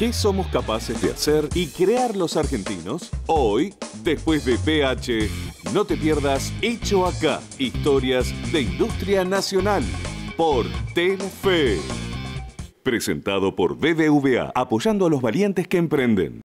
¿Qué somos capaces de hacer y crear los argentinos? Hoy, después de PH, no te pierdas Hecho Acá, historias de industria nacional, por Telefe. Presentado por BBVA, apoyando a los valientes que emprenden.